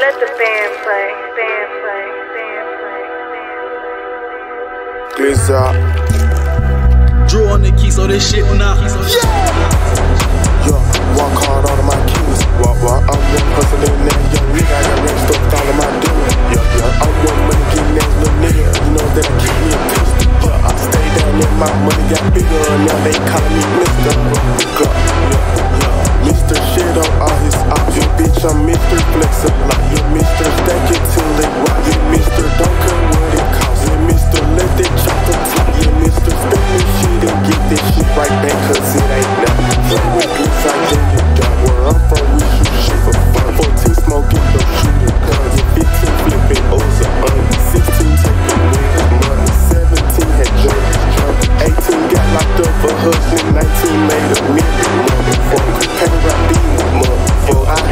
Let the band play, band play, band play, band play. Drew on the key, so this shit now. Yeah! Yo, walk hard. team made of music, motherfucker. Can't rap beat, motherfucker.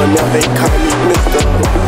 another me Mr.